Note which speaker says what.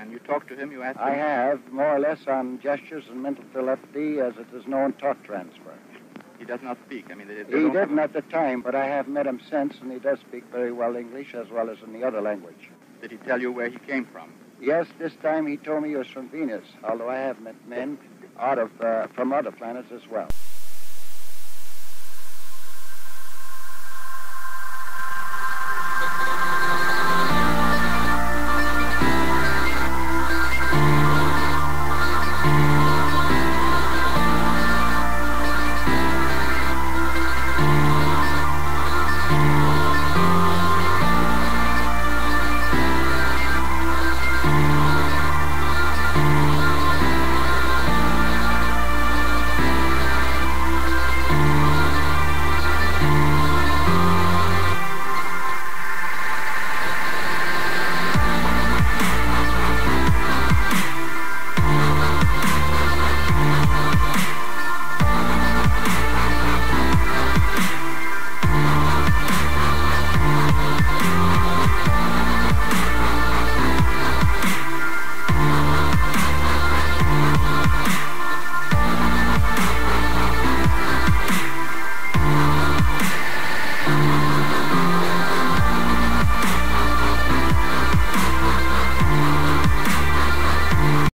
Speaker 1: And you talked to him? You asked
Speaker 2: I have, more or less on gestures and mental telepathy, as it is known talk transfer.
Speaker 1: He does not speak. I mean, they, they
Speaker 2: He
Speaker 1: don't
Speaker 2: didn't
Speaker 1: a-
Speaker 2: at the time, but I have met him since, and he does speak very well English as well as in the other language.
Speaker 1: Did he tell you where he came from?
Speaker 2: Yes, this time he told me he was from Venus, although I have met men out of uh, from other planets as well.